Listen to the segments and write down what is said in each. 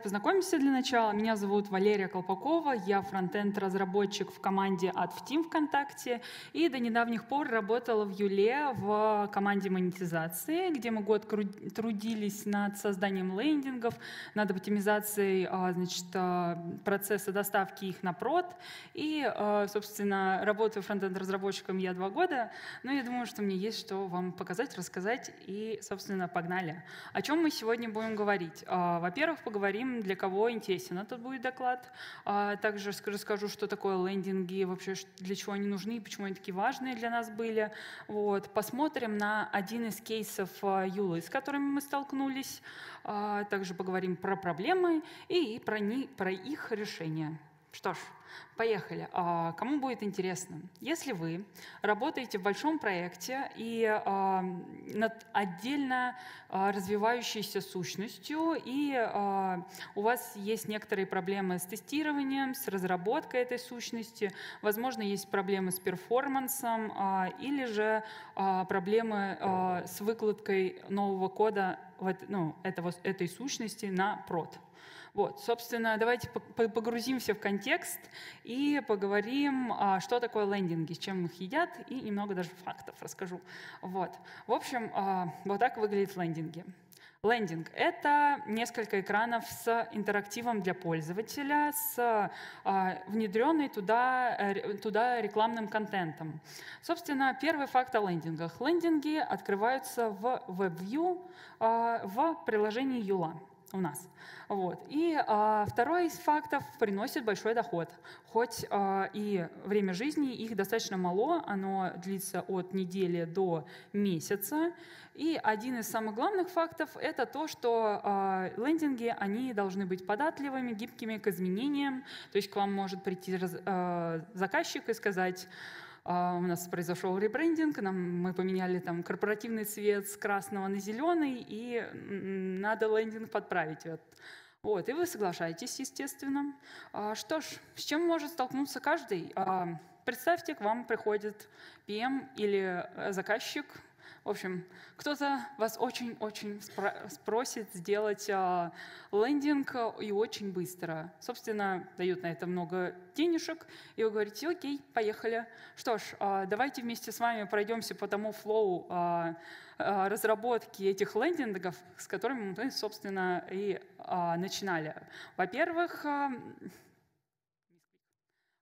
Познакомимся для начала. Меня зовут Валерия Колпакова, я фронтенд-разработчик в команде AdFteam ВКонтакте и до недавних пор работала в Юле в команде монетизации, где мы год трудились над созданием лендингов, над оптимизацией а, значит, а, процесса доставки их на прод. И, а, собственно, работаю фронтенд-разработчиком я два года, но я думаю, что мне есть что вам показать, рассказать и, собственно, погнали. О чем мы сегодня будем говорить? Во-первых, поговорим поговорим, для кого интересен этот будет доклад. А также расскажу, что такое лендинги, вообще для чего они нужны почему они такие важные для нас были. Вот. Посмотрим на один из кейсов а, Юлы, с которыми мы столкнулись. А также поговорим про проблемы и про, не, про их решение. Что ж, Поехали. А, кому будет интересно? Если вы работаете в большом проекте и а, над отдельно а, развивающейся сущностью, и у вас есть некоторые проблемы с тестированием, с разработкой этой сущности, возможно, есть проблемы с перформансом или же проблемы с выкладкой нового кода ну, этого, этой сущности на прод. Вот, собственно, давайте погрузимся в контекст и поговорим, а, что такое лендинги, чем их едят, и немного даже фактов расскажу. Вот. В общем, а, вот так выглядят лендинги. Лендинг — это несколько экранов с интерактивом для пользователя, с а, внедренной туда, туда рекламным контентом. Собственно, первый факт о лендингах. Лендинги открываются в WebView в приложении Юла у нас. Вот. И а, второй из фактов приносит большой доход. Хоть а, и время жизни их достаточно мало, оно длится от недели до месяца. И один из самых главных фактов — это то, что а, лендинги, они должны быть податливыми, гибкими к изменениям. То есть к вам может прийти раз, а, заказчик и сказать, у нас произошел ребрендинг, нам, мы поменяли там корпоративный цвет с красного на зеленый, и надо лендинг подправить. Вот. Вот, и вы соглашаетесь, естественно. А, что ж, с чем может столкнуться каждый? А, представьте, к вам приходит PM или э, заказчик, в общем, кто-то вас очень-очень спросит сделать а, лендинг и очень быстро. Собственно, дают на это много денежек, и вы говорите, окей, поехали. Что ж, а, давайте вместе с вами пройдемся по тому флоу а, а, разработки этих лендингов, с которыми мы, собственно, и а, начинали. Во-первых, а,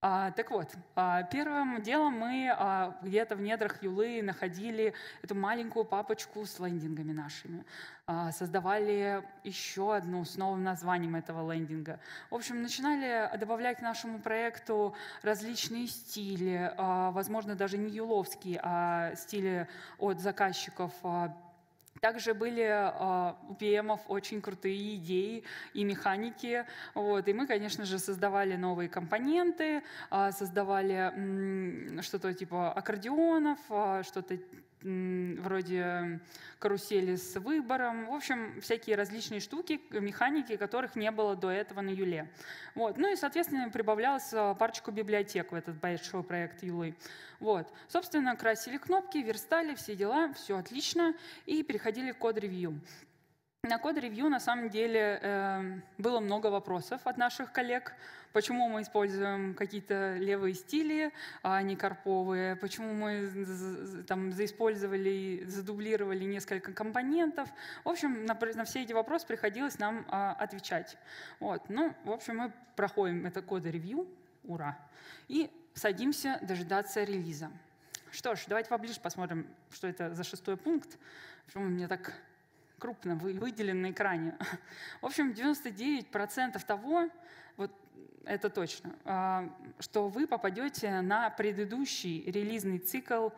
так вот, а, первым делом мы а, где-то в недрах Юлы находили эту маленькую папочку с лендингами нашими. А, создавали еще одну с новым названием этого лендинга. В общем, начинали добавлять к нашему проекту различные стили, а, возможно, даже не юловские, а стили от заказчиков а, также были э, у PM очень крутые идеи и механики. Вот. И мы, конечно же, создавали новые компоненты, э, создавали что-то типа аккордеонов, э, что-то вроде карусели с выбором, в общем, всякие различные штуки, механики, которых не было до этого на Юле. Вот. Ну и, соответственно, прибавлялась парочку библиотек в этот большой проект Юлы. Вот. Собственно, красили кнопки, верстали, все дела, все отлично, и переходили к код-ревью. На код-ревью на самом деле э, было много вопросов от наших коллег. Почему мы используем какие-то левые стили, а не карповые? Почему мы там заиспользовали, задублировали несколько компонентов? В общем, на, на все эти вопросы приходилось нам а, отвечать. Вот. Ну, в общем, мы проходим это код-ревью, ура, и садимся дожидаться релиза. Что ж, давайте поближе посмотрим, что это за шестой пункт. Почему меня так крупно выделен на экране. В общем, 99% того, вот это точно, а, что вы попадете на предыдущий релизный цикл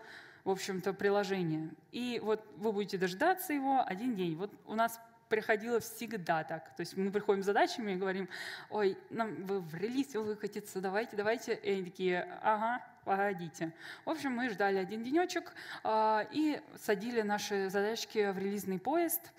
в общем-то, приложения. И вот вы будете дождаться его один день. Вот у нас приходило всегда так. То есть мы приходим с задачами и говорим, ой, нам вы в релиз выкатиться, давайте, давайте. И они такие, ага, погодите. В общем, мы ждали один денечек э, и садили наши задачки в релизный поезд.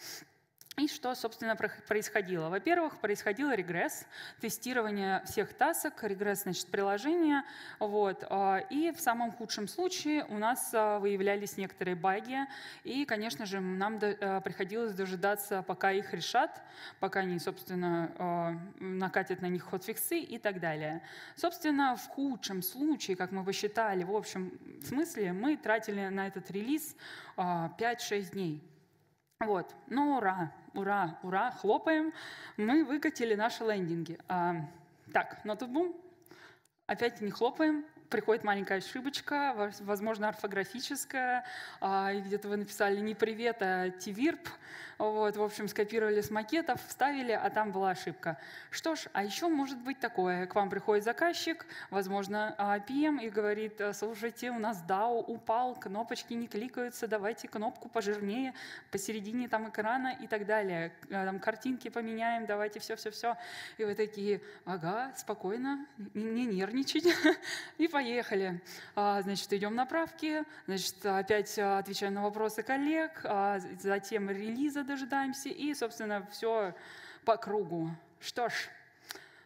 И что, собственно, происходило? Во-первых, происходил регресс, тестирование всех тасок, регресс, значит, приложения. Вот. А, и в самом худшем случае у нас а, выявлялись некоторые баги, и, конечно же, нам а, приходилось дожидаться, пока их решат, пока они, собственно, накатят на них хотфиксы и так далее. Собственно, в худшем случае, как мы посчитали, в общем смысле, мы тратили на этот релиз 5-6 дней. Вот, ну ура, ура, ура, хлопаем, мы выкатили наши лендинги. А, так, но тут бум, опять не хлопаем, приходит маленькая ошибочка, возможно, орфографическая, а, и где-то вы написали не привет, а тивирп, вот, в общем, скопировали с макетов, вставили, а там была ошибка. Что ж, а еще может быть такое. К вам приходит заказчик, возможно, PM, и говорит, слушайте, у нас DAO упал, кнопочки не кликаются, давайте кнопку пожирнее посередине там экрана и так далее. Э, там картинки поменяем, давайте все-все-все. И вы такие, ага, спокойно, не нервничать. И поехали. А, значит, идем на правки, значит, опять отвечаем на вопросы коллег, а затем релиза дожидаемся, и, собственно, все по кругу. Что ж,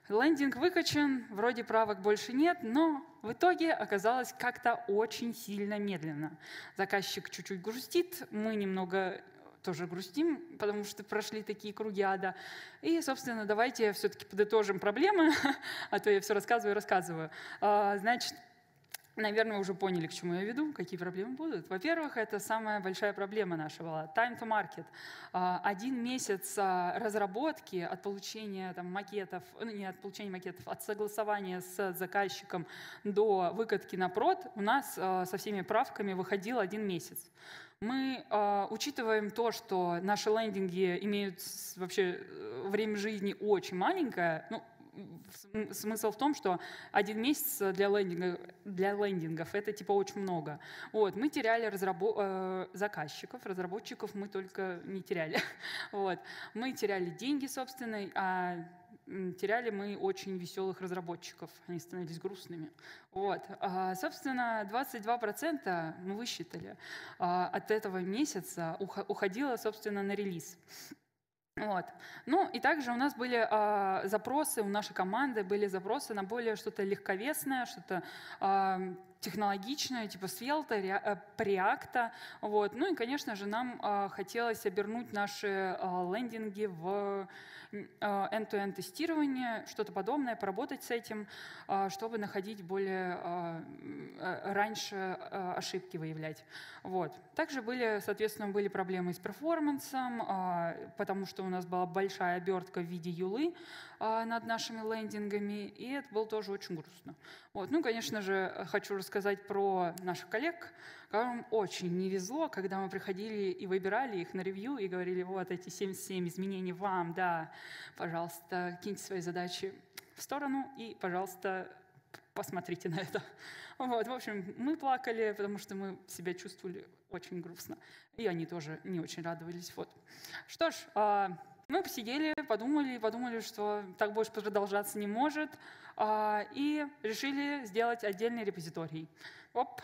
лендинг выкачан, вроде правок больше нет, но в итоге оказалось как-то очень сильно медленно. Заказчик чуть-чуть грустит, мы немного тоже грустим, потому что прошли такие круги ада. И, собственно, давайте все-таки подытожим проблемы, а то я все рассказываю и рассказываю. А, значит, Наверное, уже поняли, к чему я веду, какие проблемы будут. Во-первых, это самая большая проблема нашего time to market. А, один месяц а, разработки от получения там, макетов, ну, не от получения макетов, от согласования с заказчиком до выкатки на прод у нас а, со всеми правками выходил один месяц. Мы учитываем то, что наши лендинги имеют вообще э, время жизни очень маленькое, ну, смысл в том, что один месяц для, лендинга, для лендингов это типа очень много. Вот, мы теряли разрабо- э, заказчиков, разработчиков мы только не теряли. Вот. Мы теряли деньги, собственно, а теряли мы очень веселых разработчиков, они становились грустными. Вот. А, собственно, 22% мы высчитали а, от этого месяца уходило, собственно, на релиз. Вот. Ну и также у нас были э, запросы, у нашей команды были запросы на более что-то легковесное, что-то э, технологичное, типа Svelte, Preact. Вот. Ну и, конечно же, нам э, хотелось обернуть наши э, лендинги в end-to-end тестирование, что-то подобное, поработать с этим, чтобы находить более раньше ошибки выявлять. Вот. Также были, соответственно, были проблемы с перформансом, потому что у нас была большая обертка в виде юлы над нашими лендингами, и это было тоже очень грустно. Вот. Ну, конечно же, хочу рассказать про наших коллег, которым очень не везло, когда мы приходили и выбирали их на ревью и говорили, вот эти 77 изменений вам, да, пожалуйста, киньте свои задачи в сторону и, пожалуйста, посмотрите на это. Вот, в общем, мы плакали, потому что мы себя чувствовали очень грустно. И они тоже не очень радовались. Вот. Что ж, а, мы посидели, подумали, подумали, что так больше продолжаться не может, а, и решили сделать отдельный репозиторий. Оп.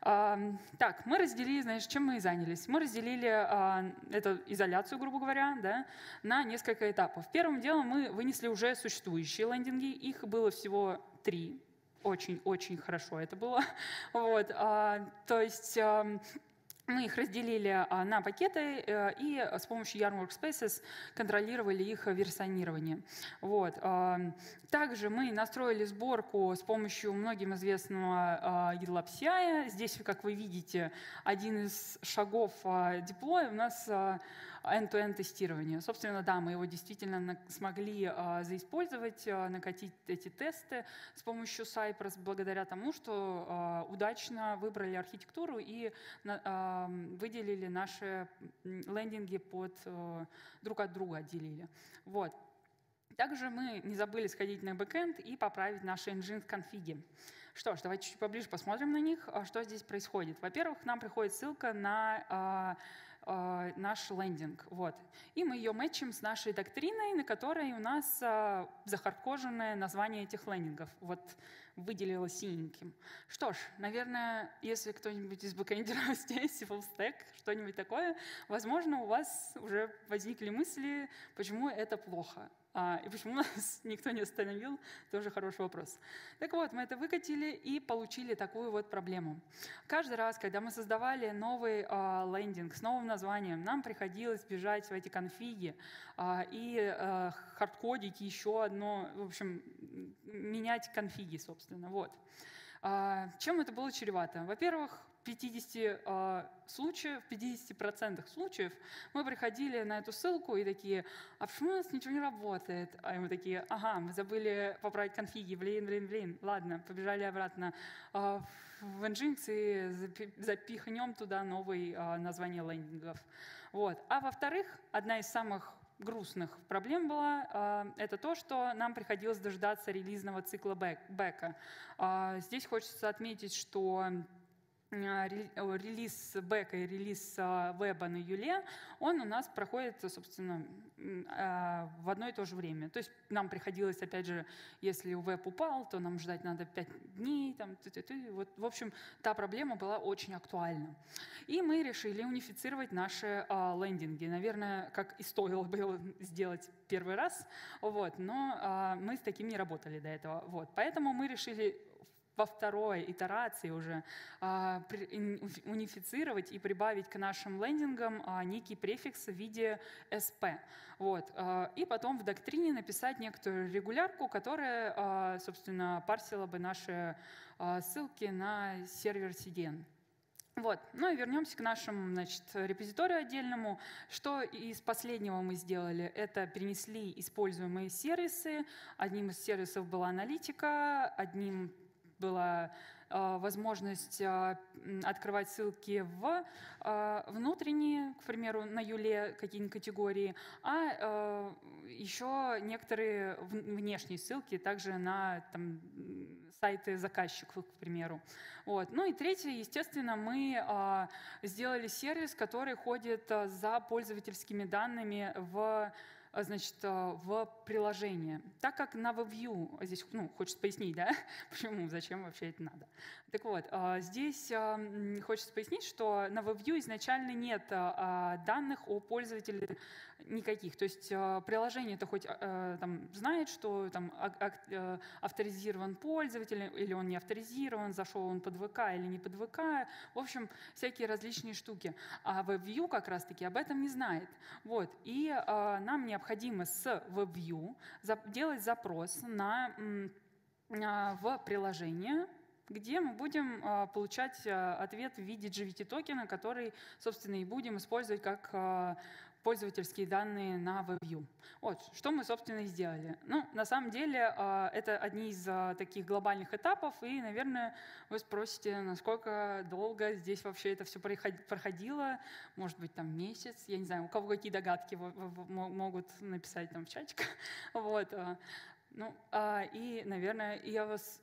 А, так, мы разделили, значит, чем мы и занялись. Мы разделили а, эту изоляцию, грубо говоря, да, на несколько этапов. Первым делом мы вынесли уже существующие лендинги, их было всего три. Очень-очень хорошо это было. Вот, то есть мы их разделили а, на пакеты э, и с помощью Yarn Workspaces контролировали их версионирование. Вот. А, также мы настроили сборку с помощью многим известного GitLab CI. Здесь, как вы видите, один из шагов деплоя у нас end-to-end тестирование. Собственно, да, мы его действительно смогли а, заиспользовать, а, накатить эти тесты с помощью Cypress благодаря тому, что а, удачно выбрали архитектуру и выделили наши лендинги под друг от друга отделили. Вот. Также мы не забыли сходить на бэкэнд и поправить наши engine конфиги. Что ж, давайте чуть поближе посмотрим на них, что здесь происходит. Во-первых, нам приходит ссылка на э, наш лендинг. Вот. И мы ее мэчим с нашей доктриной, на которой у нас э, захардкоженное название этих лендингов. Вот выделила синеньким. Что ж, наверное, если кто-нибудь из бэкэндеров здесь, stack, что-нибудь такое, возможно, у вас уже возникли мысли, почему это плохо. А, и почему нас никто не остановил, тоже хороший вопрос. Так вот, мы это выкатили и получили такую вот проблему. Каждый раз, когда мы создавали новый а, лендинг с новым названием, нам приходилось бежать в эти конфиги а, и хардкодить еще одно, в общем, менять конфиги, собственно. Вот. Чем это было чревато? Во-первых, 50 э, случаев, в 50% случаев мы приходили на эту ссылку и такие, а почему у нас ничего не работает? А мы такие, ага, мы забыли поправить конфиги, блин, блин, блин, ладно, побежали обратно э, в Nginx и запихнем туда новые э, названия лендингов. Вот. А во-вторых, одна из самых грустных проблем была, это то, что нам приходилось дождаться релизного цикла бэка. Здесь хочется отметить, что а, релиз бэка и релиз а, веба на Юле, он у нас проходит, собственно, а, в одно и то же время. То есть нам приходилось, опять же, если веб упал, то нам ждать надо 5 дней. Там, ты -ты -ты. Вот, в общем, та проблема была очень актуальна. И мы решили унифицировать наши лендинги. Наверное, как и стоило бы сделать первый раз, вот, но мы с таким не работали до этого. Вот, поэтому мы решили во второй итерации уже а, унифицировать и прибавить к нашим лендингам а, некий префикс в виде SP. Вот. А, и потом в доктрине написать некоторую регулярку, которая, собственно, парсила бы наши ссылки на сервер CDN. Вот. Ну и вернемся к нашему значит, репозиторию отдельному. Что из последнего мы сделали? Это перенесли используемые сервисы. Одним из сервисов была аналитика, одним была э, возможность э, открывать ссылки в э, внутренние, к примеру, на Юле какие-нибудь категории, а еще некоторые внешние ссылки также на там, сайты заказчиков, к примеру. Вот. Ну и третье, естественно, мы сделали сервис, который ходит за пользовательскими данными в значит, а, в приложение. Так как на WebView, а здесь ну, хочется пояснить, да, почему, зачем вообще это надо. Так вот, здесь хочется пояснить, что на WebView изначально нет данных о пользователе никаких. То есть приложение это хоть там, знает, что там авторизирован пользователь, или он не авторизирован, зашел он под ВК или не под ВК. В общем, всякие различные штуки. А WebView как раз-таки об этом не знает. Вот. И нам необходимо с WebView делать запрос на, а, в приложение, где мы будем а, получать а, ответ в виде GVT токена, который, собственно, и будем использовать как пользовательские данные на WebView. Вот, что мы, собственно, и сделали. Ну, на самом деле, а, это одни из а, таких глобальных этапов, и, наверное, вы спросите, насколько долго здесь вообще это все проходило, может быть, там месяц, я не знаю, у кого какие догадки могут написать там в чатик. Вот. А. Ну, и, наверное, я вас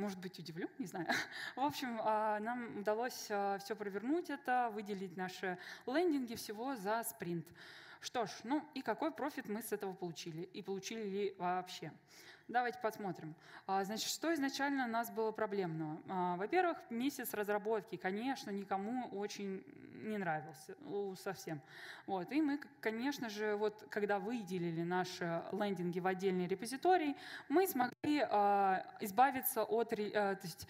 может быть, удивлю, не знаю. В общем, а, нам удалось а, все провернуть это, выделить наши лендинги всего за спринт. Что ж, ну и какой профит мы с этого получили? И получили ли вообще? Давайте посмотрим. А, значит, что изначально у нас было проблемного? А, во-первых, месяц разработки, конечно, никому очень не нравился совсем. Вот. И мы, конечно же, вот когда выделили наши лендинги в отдельный репозиторий, мы смогли а, избавиться от, то есть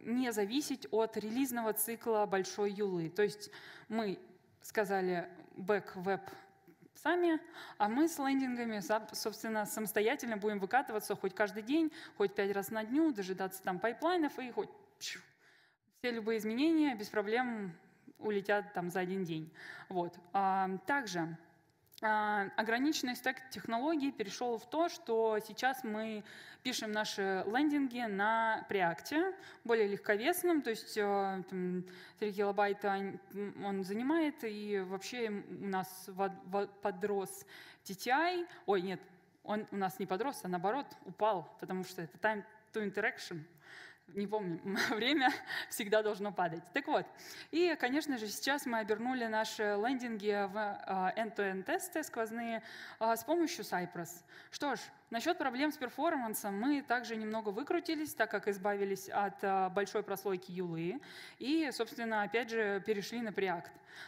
не зависеть от релизного цикла большой Юлы. То есть мы сказали web сами, а мы с лендингами, собственно, самостоятельно будем выкатываться хоть каждый день, хоть пять раз на дню, дожидаться там пайплайнов и хоть все любые изменения без проблем улетят там за один день. Вот. Также ограниченный стек технологий перешел в то, что сейчас мы пишем наши лендинги на Preact, более легковесном, то есть э, там, 3 килобайта он занимает, и вообще у нас подрос TTI, ой, нет, он у нас не подрос, а наоборот упал, потому что это time to interaction, не помню, время всегда должно падать. Так вот, и, конечно же, сейчас мы обернули наши лендинги в а, end-to-end тесты сквозные а, с помощью Cypress. Что ж, насчет проблем с перформансом мы также немного выкрутились, так как избавились от а, большой прослойки юлы и, собственно, опять же, перешли на Preact.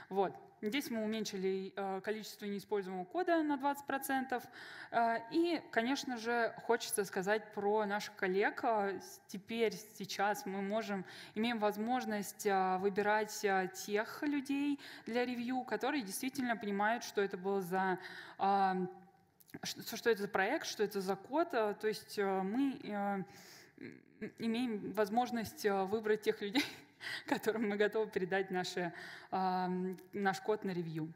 Вот. Здесь мы уменьшили э, количество неиспользуемого кода на 20%. Э, и, конечно же, хочется сказать про наших коллег. Э, теперь, сейчас мы можем, имеем возможность выбирать тех людей для ревью, которые действительно понимают, что это был за что это за проект, что это за код. То есть мы имеем возможность выбрать тех людей, которым мы готовы передать наши, наш код на ревью.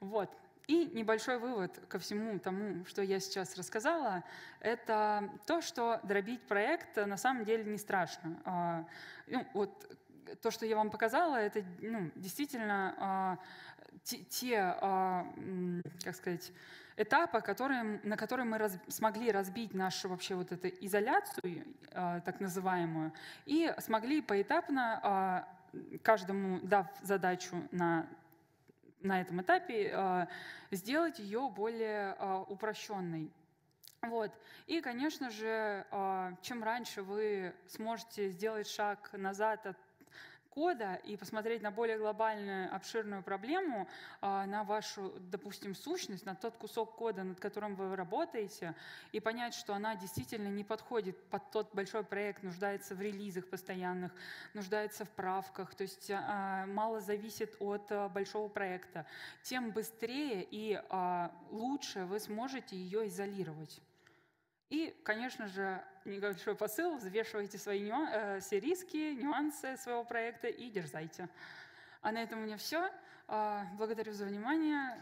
Вот. И небольшой вывод ко всему тому, что я сейчас рассказала, это то, что дробить проект на самом деле не страшно. А, ну, вот то, что я вам показала, это ну, действительно а, те, те а, как сказать, этапы, которые, на которые мы раз, смогли разбить нашу вообще вот эту изоляцию, а, так называемую, и смогли поэтапно, а, каждому дав задачу на на этом этапе сделать ее более упрощенной. Вот. И, конечно же, чем раньше вы сможете сделать шаг назад от кода и посмотреть на более глобальную, обширную проблему, а, на вашу, допустим, сущность, на тот кусок кода, над которым вы работаете, и понять, что она действительно не подходит под тот большой проект, нуждается в релизах постоянных, нуждается в правках, то есть а, мало зависит от а, большого проекта, тем быстрее и лучше вы сможете ее изолировать. И, конечно же, небольшой посыл, взвешивайте свои нюан, э, все риски, нюансы своего проекта и дерзайте. А на этом у меня все. Э, благодарю за внимание.